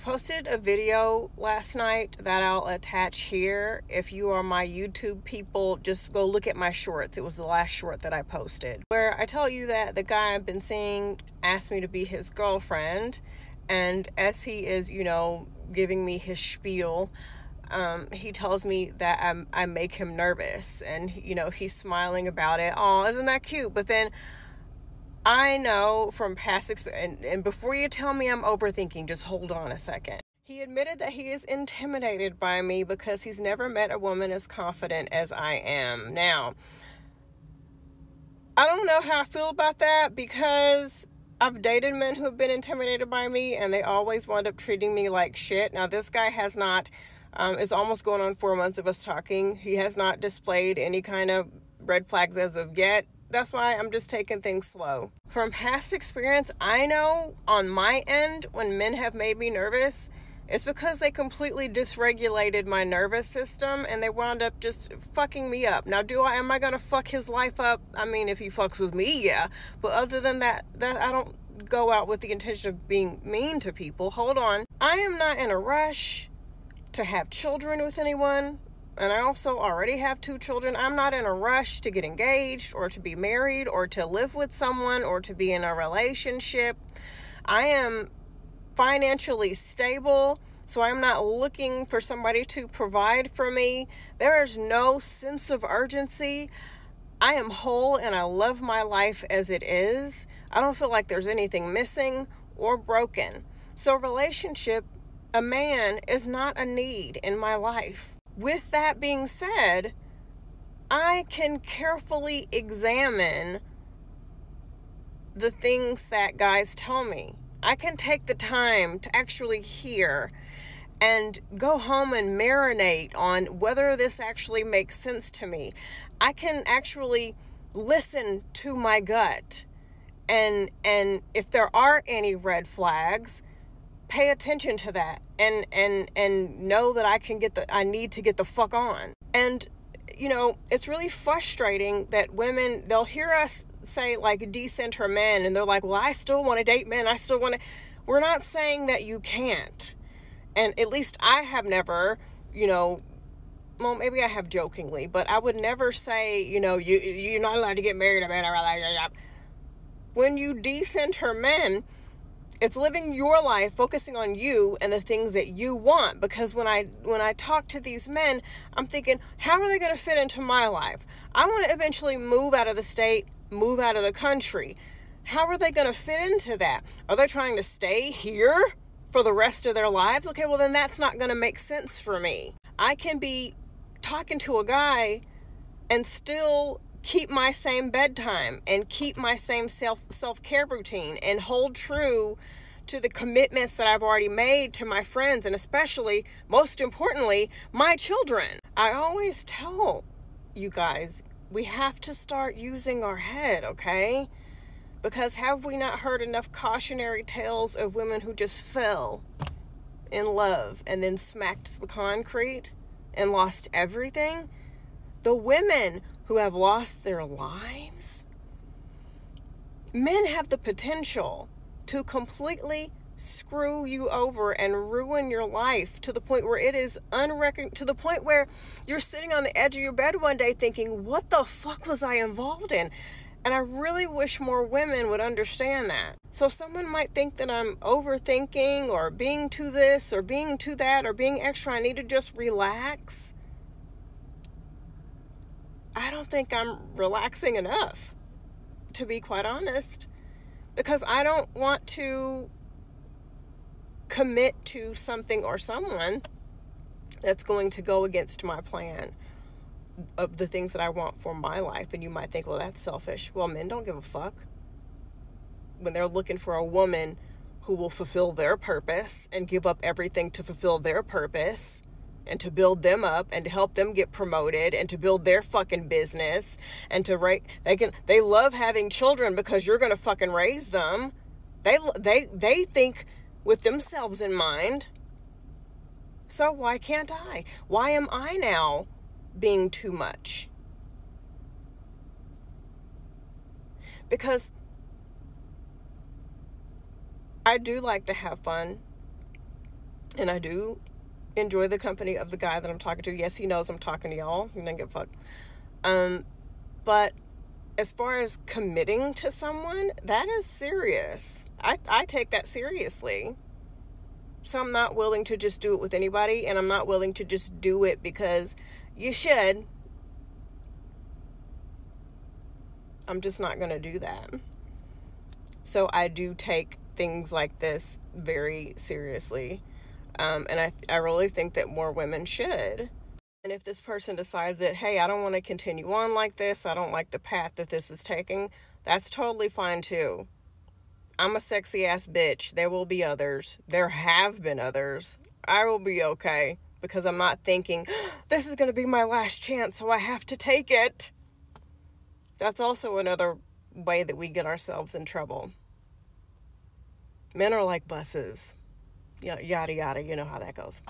I posted a video last night that I'll attach here. If you are my YouTube people, just go look at my shorts. It was the last short that I posted where I tell you that the guy I've been seeing asked me to be his girlfriend. And as he is, you know, giving me his spiel, um, he tells me that I'm, I make him nervous. And, you know, he's smiling about it. Oh, isn't that cute? But then I know from past experience, and, and before you tell me I'm overthinking, just hold on a second. He admitted that he is intimidated by me because he's never met a woman as confident as I am. Now, I don't know how I feel about that because I've dated men who have been intimidated by me and they always wind up treating me like shit. Now, this guy has not, um, it's almost going on four months of us talking. He has not displayed any kind of red flags as of yet that's why I'm just taking things slow. From past experience, I know on my end when men have made me nervous, it's because they completely dysregulated my nervous system and they wound up just fucking me up. Now, do I am I gonna fuck his life up? I mean, if he fucks with me, yeah. But other than that, that I don't go out with the intention of being mean to people. Hold on. I am not in a rush to have children with anyone and I also already have two children. I'm not in a rush to get engaged or to be married or to live with someone or to be in a relationship. I am financially stable, so I'm not looking for somebody to provide for me. There is no sense of urgency. I am whole and I love my life as it is. I don't feel like there's anything missing or broken. So, relationship, a man, is not a need in my life with that being said, I can carefully examine the things that guys tell me. I can take the time to actually hear and go home and marinate on whether this actually makes sense to me. I can actually listen to my gut. And and if there are any red flags, pay attention to that and and and know that I can get the I need to get the fuck on. And you know, it's really frustrating that women they'll hear us say like decenter men and they're like, "Well, I still want to date men. I still want to." We're not saying that you can't. And at least I have never, you know, well, maybe I have jokingly, but I would never say, you know, you you're not allowed to get married. When you decenter men, it's living your life focusing on you and the things that you want. Because when i when i talk to these men i'm thinking how are they going to fit into my life? I want to eventually move out of the state move out of the country. How are they going to fit into that? Are they trying to stay here for the rest of their lives? Okay well then that's not going to make sense for me. I can be talking to a guy and still keep my same bedtime and keep my same self self-care routine and hold true to the commitments that I've already made to my friends and especially most importantly my children. I always tell you guys we have to start using our head, okay? Because have we not heard enough cautionary tales of women who just fell in love and then smacked the concrete and lost everything? The women who have lost their lives, men have the potential to completely screw you over and ruin your life to the point where it is unrecon to the point where you're sitting on the edge of your bed one day thinking what the fuck was i involved in? And i really wish more women would understand that. So someone might think that i'm overthinking or being too this or being too that or being extra i need to just relax I don't think I'm relaxing enough, to be quite honest, because I don't want to commit to something or someone that's going to go against my plan of the things that I want for my life. And you might think, well, that's selfish. Well, men don't give a fuck. When they're looking for a woman who will fulfill their purpose and give up everything to fulfill their purpose, and to build them up and to help them get promoted and to build their fucking business and to write they can they love having children because you're going to fucking raise them. They they they think with themselves in mind so why can't i? Why am i now being too much? Because I do like to have fun And I do enjoy the company of the guy that I'm talking to. Yes, he knows I'm talking to y'all. He doesn't give a fuck. Um, but as far as committing to someone, that is serious. I, I take that seriously. So I'm not willing to just do it with anybody, and I'm not willing to just do it because you should. I'm just not going to do that. So I do take things like this very seriously. Um, and I, I really think that more women should. And if this person decides that, hey, I don't want to continue on like this, I don't like the path that this is taking, that's totally fine too. I'm a sexy ass bitch. There will be others. There have been others. I will be okay because I'm not thinking, this is going to be my last chance, so I have to take it. That's also another way that we get ourselves in trouble. Men are like buses. Yada, yada, you know how that goes.